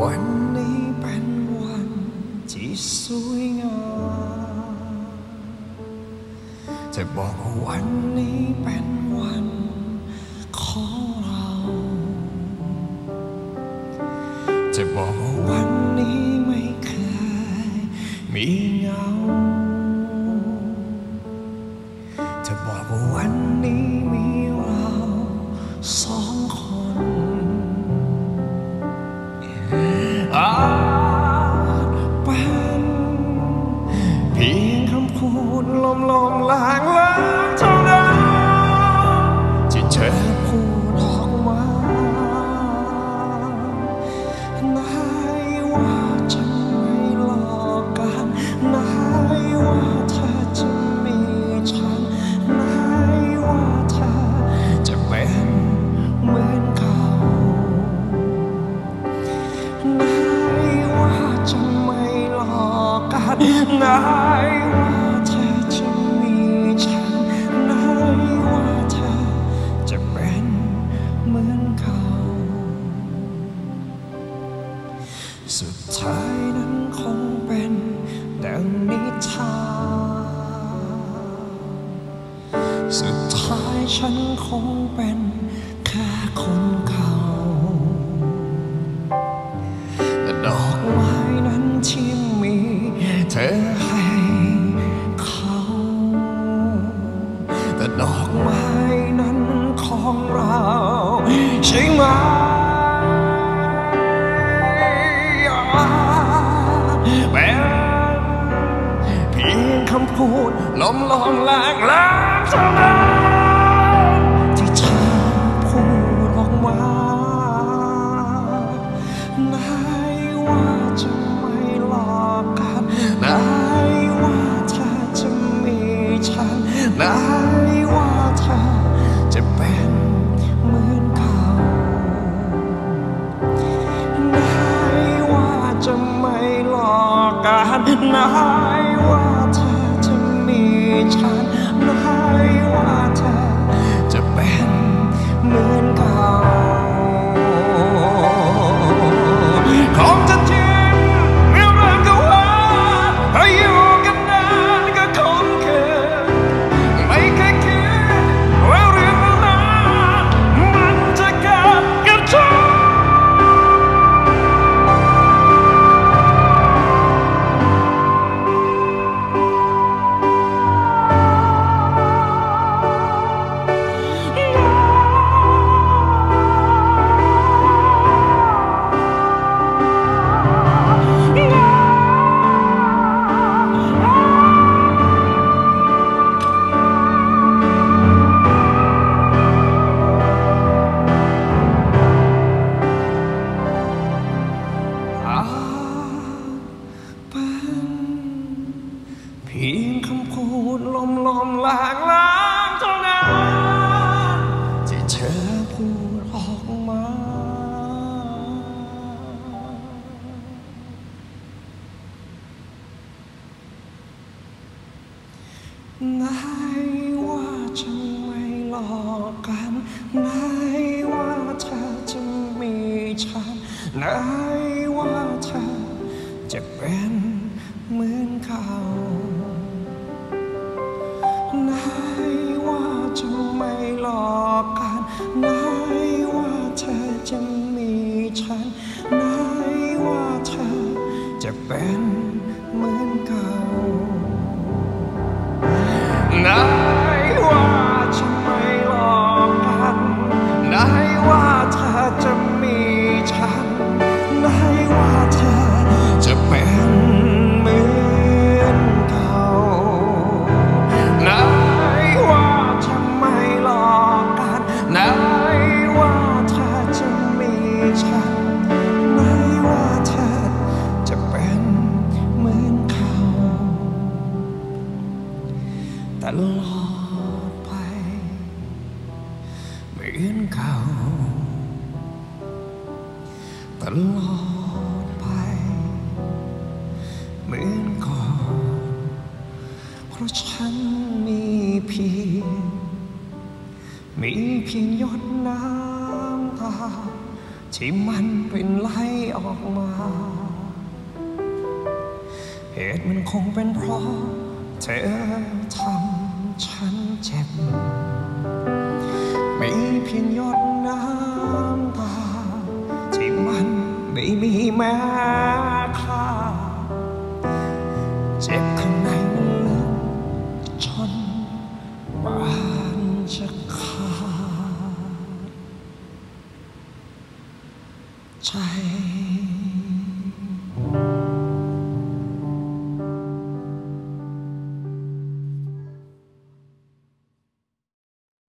วันนี้เป็นวันที่สวยงามจะบอกว่าวันนี้เป็นวันของเรา จะบอกว่าวันนี้ไม่เคยมีเงา มลมลางลางเท่านั้นที่เธอพูดออกมานายว่าจะไม่หลอกกันนายว่าเธอจะมีฉันนายว่าเธอจะเป็นเหมือนเก่านายว่าจะไม่หลอกกันนาย สุดท้ายนั้นคงเป็นดังนิทานสุดท้ายฉันคงเป็นแค่คน พูดลมลมแรงแรงเท่านั้น พูดลมลมลางลางเท่านั้นที่เธอพูดออกมา นายว่าจะไม่หลอกกัน นายว่าเธอจะมีฉัน นายว่าเธอจะเป็นเหมือนเก่า จะไม่หลอกกันนายว่าเธอจะมีฉันนายว่าเธอจะเป็นเหมือนเก่าน ตลอดไปเหมือนเก่าตลอดไปเหมือนก่อนเพราะฉันมีเพียงมีเพียงหยดน้ำตาที่มันเป็นไหลออกมา เหตุมันคงเป็นเพราะเธอทำ ฉันเจ็บมีเพียงหยดน้ำตา ที่มันไม่มีแม้ค่า เจ็บข้างในมันลึกจนปานจะขาดใจ